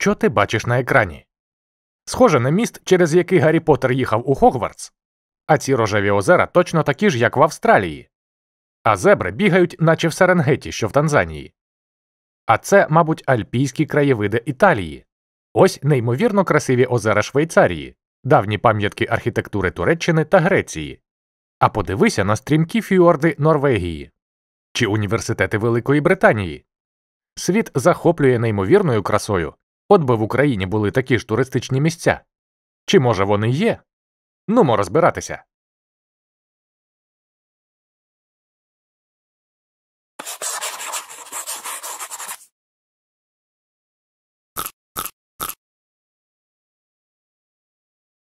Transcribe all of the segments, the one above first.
Що ти бачиш на екрані? Схоже на міст, через який Гаррі Поттер їхав у Хогвартс. А ці рожеві озера точно такі ж, як в Австралії. А зебри бігають, наче в Серенгеті, що в Танзанії. А це, мабуть, альпійські краєвиди Італії. Ось неймовірно красиві озера Швейцарії, давні пам'ятки архітектури Туреччини та Греції. А подивися на стрімкі фіорди Норвегії чи університети Великої Британії. Світ захоплює неймовірною красою, от би в Україні були такі ж туристичні місця. Чи може вони є? Нумо розбиратися.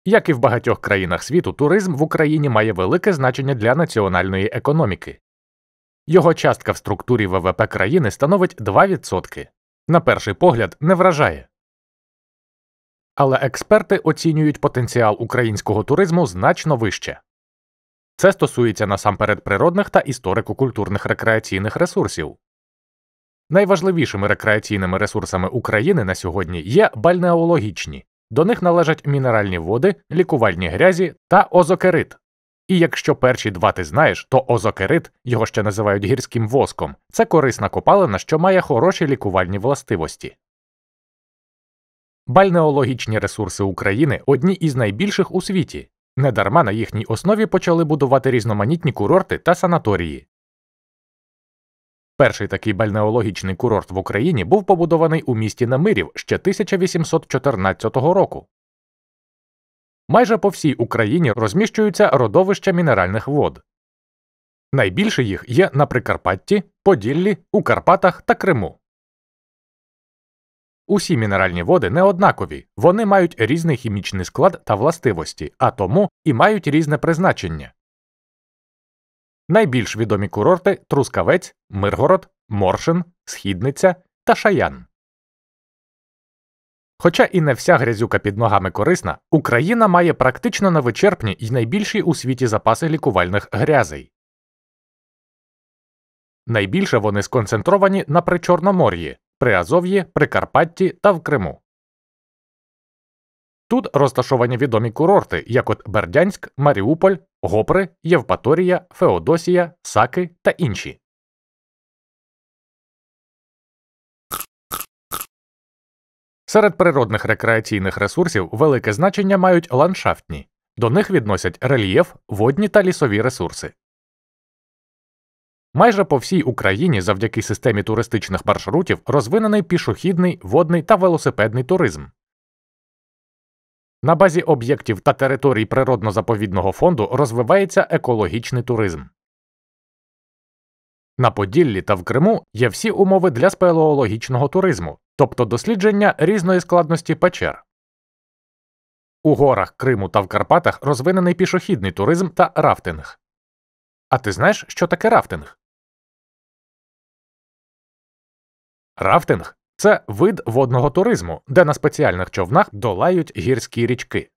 Як і в багатьох країнах світу, туризм в Україні має велике значення для національної економіки. Його частка в структурі ВВП країни становить 2%. На перший погляд, не вражає. Але експерти оцінюють потенціал українського туризму значно вище. Це стосується насамперед природних та історико-культурних рекреаційних ресурсів. Найважливішими рекреаційними ресурсами України на сьогодні є бальнеологічні, до них належать мінеральні води, лікувальні грязі та озокерит. І якщо перші два ти знаєш, то озокерит, його ще називають гірським воском, це корисна копалина, що має хороші лікувальні властивості. Бальнеологічні ресурси України одні із найбільших у світі. Недарма на їхній основі почали будувати різноманітні курорти та санаторії. Перший такий бальнеологічний курорт в Україні був побудований у місті Намирів ще 1814 року. Майже по всій Україні розміщуються родовища мінеральних вод. Найбільше їх є на Прикарпатті, Поділлі, у Карпатах та Криму. Усі мінеральні води не однакові, вони мають різний хімічний склад та властивості, а тому і мають різне призначення. Найбільш відомі курорти Трускавець, Миргород, Моршин, Східниця та Шаян. Хоча і не вся грязюка під ногами корисна, Україна має практично невичерпні і найбільші у світі запаси лікувальних грязей. Найбільше вони сконцентровані на Причорномор'ї, Приазов'ї, Прикарпатті та в Криму. Тут розташовані відомі курорти, як от Бердянськ, Маріуполь, Гопри, Євпаторія, Феодосія, Саки та інші. Серед природних рекреаційних ресурсів велике значення мають ландшафтні, до них відносять рельєф, водні та лісові ресурси. Майже по всій Україні завдяки системі туристичних маршрутів розвинений пішохідний, водний та велосипедний туризм. На базі об'єктів та територій природно-заповідного фонду розвивається екологічний туризм. На Поділлі та в Криму є всі умови для спелеологічного туризму, тобто дослідження різної складності печер. У горах Криму та в Карпатах розвинений пішохідний туризм та рафтинг. А ти знаєш, що таке рафтинг? Рафтинг це вид водного туризму, де на спеціальних човнах долають гірські річки.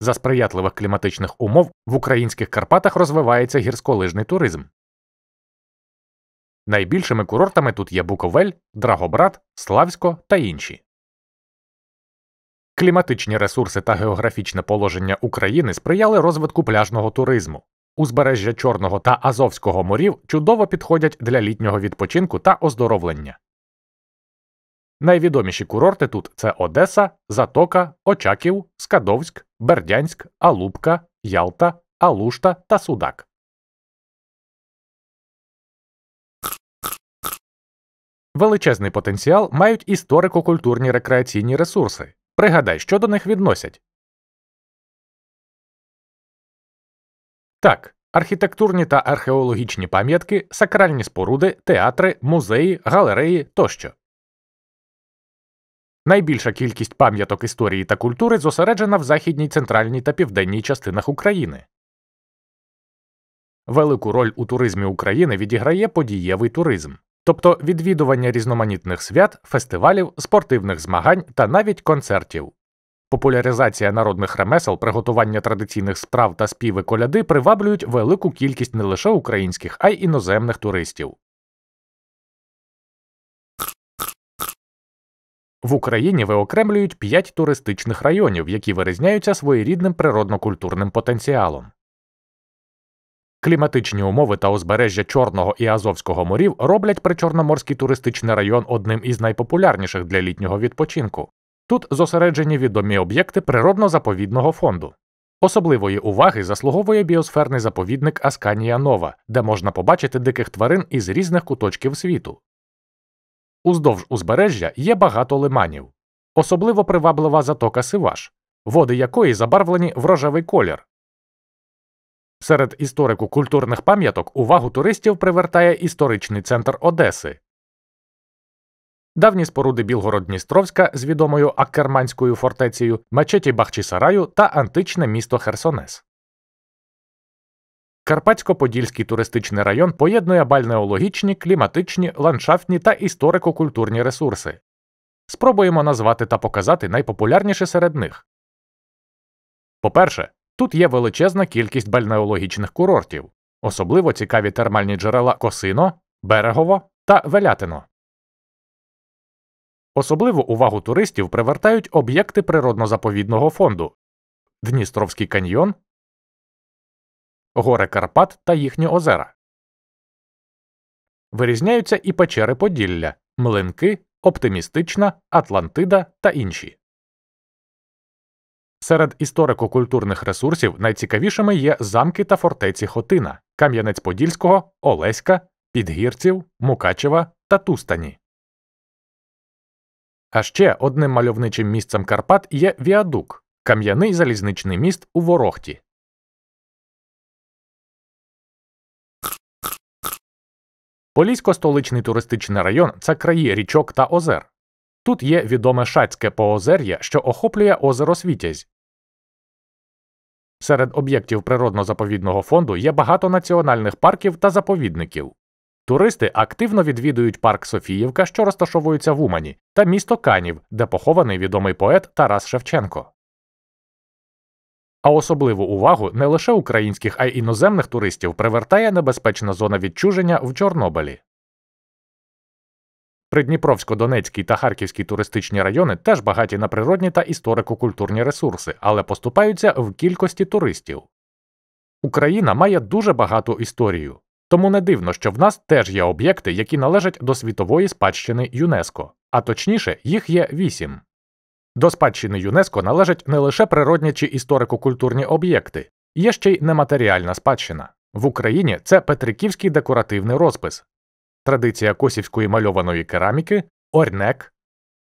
За сприятливих кліматичних умов в українських Карпатах розвивається гірськолижний туризм. Найбільшими курортами тут є Буковель, Драгобрат, Славсько та інші. Кліматичні ресурси та географічне положення України сприяли розвитку пляжного туризму. Узбережжя Чорного та Азовського морів чудово підходять для літнього відпочинку та оздоровлення. Найвідоміші курорти тут це Одеса, Затока, Очаків, Скадовськ, Бердянськ, Алубка, Ялта, Алушта та Судак. Величезний потенціал мають історико-культурні рекреаційні ресурси. Пригадай, що до них відносять. Так, архітектурні та археологічні пам'ятки, сакральні споруди, театри, музеї, галереї тощо. Найбільша кількість пам'яток історії та культури зосереджена в західній, центральній та південній частинах України. Велику роль у туризмі України відіграє подієвий туризм, тобто відвідування різноманітних свят, фестивалів, спортивних змагань та навіть концертів. Популяризація народних ремесел, приготування традиційних справ та співи коляди приваблюють велику кількість не лише українських, а й іноземних туристів. В Україні виокремлюють 5 туристичних районів, які вирізняються своєрідним природно-культурним потенціалом. Кліматичні умови та узбережжя Чорного і Азовського морів роблять Причорноморський туристичний район одним із найпопулярніших для літнього відпочинку. Тут зосереджені відомі об'єкти природно-заповідного фонду. Особливої уваги заслуговує біосферний заповідник Асканія Нова, де можна побачити диких тварин із різних куточків світу. Уздовж узбережжя є багато лиманів, особливо приваблива затока Сиваш, води якої забарвлені в рожевий колір. Серед історику культурних пам'яток увагу туристів привертає історичний центр Одеси. Давні споруди Білгород-Дністровська з відомою Аккерманською фортецею, мечеті Бахчисараю та античне місто Херсонес. Карпатсько-Подільський туристичний район поєднує бальнеологічні, кліматичні, ландшафтні та історико-культурні ресурси. Спробуємо назвати та показати найпопулярніші серед них. По-перше, тут є величезна кількість бальнеологічних курортів, особливо цікаві термальні джерела Косино, Берегово та Велятино. Особливу увагу туристів привертають об'єкти природно-заповідного фонду Дністровський каньйон, гори Карпат та їхні озера. Вирізняються і печери Поділля, Млинки, Оптимістична, Атлантида та інші. Серед історико-культурних ресурсів найцікавішими є замки та фортеці Хотина, Кам'янець-Подільського, Олеська, Підгірців, Мукачева та Тустані. А ще одним мальовничим місцем Карпат є Віадук кам'яний залізничний міст у Ворохті. Полісько-столичний туристичний район це краї річок та озер. Тут є відоме Шацьке поозер'я, що охоплює озеро Світязь. Серед об'єктів природно-заповідного фонду є багато національних парків та заповідників. Туристи активно відвідують парк Софіївка, що розташовується в Умані, та місто Канів, де похований відомий поет Тарас Шевченко. А особливу увагу не лише українських, а й іноземних туристів привертає небезпечна зона відчуження в Чорнобилі. Придніпровсько-Донецький та Харківський туристичні райони теж багаті на природні та історико-культурні ресурси, але поступаються в кількості туристів. Україна має дуже багату історію, тому не дивно, що в нас теж є об'єкти, які належать до світової спадщини ЮНЕСКО, а точніше, їх є вісім. До спадщини ЮНЕСКО належать не лише природні чи історико-культурні об'єкти, є ще й нематеріальна спадщина. В Україні це Петриківський декоративний розпис, традиція косівської мальованої кераміки, орнек,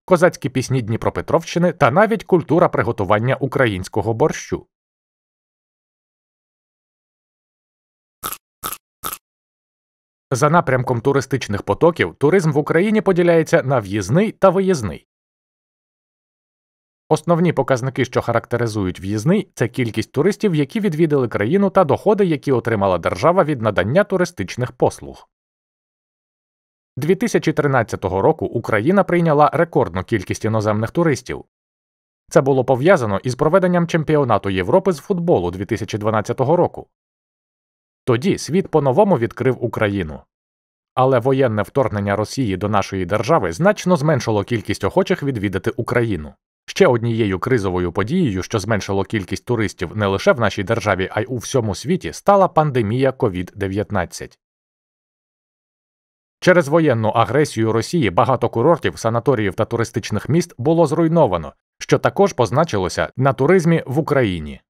козацькі пісні Дніпропетровщини та навіть культура приготування українського борщу. За напрямком туристичних потоків туризм в Україні поділяється на в'їзний та виїзний. Основні показники, що характеризують в'їзний, це кількість туристів, які відвідали країну, та доходи, які отримала держава від надання туристичних послуг. 2013 року Україна прийняла рекордну кількість іноземних туристів. Це було пов'язано із проведенням чемпіонату Європи з футболу 2012 року. Тоді світ по-новому відкрив Україну. Але воєнне вторгнення Росії до нашої держави значно зменшило кількість охочих відвідати Україну. Ще однією кризовою подією, що зменшило кількість туристів не лише в нашій державі, а й у всьому світі, стала пандемія COVID-19. Через воєнну агресію Росії багато курортів, санаторіїв та туристичних міст було зруйновано, що також позначилося на туризмі в Україні.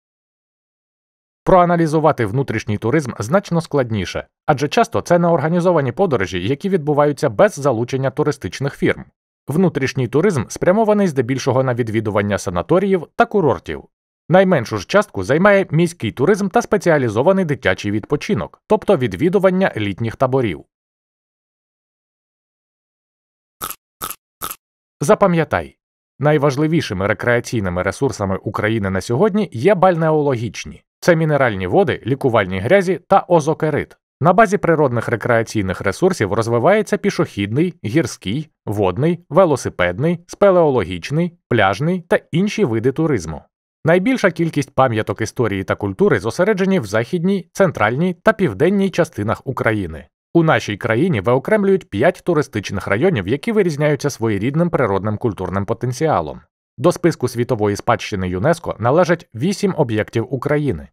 Проаналізувати внутрішній туризм значно складніше, адже часто це неорганізовані подорожі, які відбуваються без залучення туристичних фірм. Внутрішній туризм спрямований здебільшого на відвідування санаторіїв та курортів. Найменшу ж частку займає міський туризм та спеціалізований дитячий відпочинок, тобто відвідування літніх таборів. Запам'ятай, найважливішими рекреаційними ресурсами України на сьогодні є бальнеологічні це мінеральні води, лікувальні грязі та озокерит. На базі природних рекреаційних ресурсів розвивається пішохідний, гірський, водний, велосипедний, спелеологічний, пляжний та інші види туризму. Найбільша кількість пам'яток історії та культури зосереджені в західній, центральній та південній частинах України. У нашій країні виокремлюють 5 туристичних районів, які вирізняються своєрідним природним культурним потенціалом. До списку світової спадщини ЮНЕСКО належать 8 об'єктів України.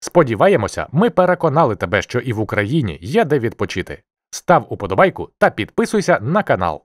Сподіваємося, ми переконали тебе, що і в Україні є де відпочити. Став уподобайку та підписуйся на канал.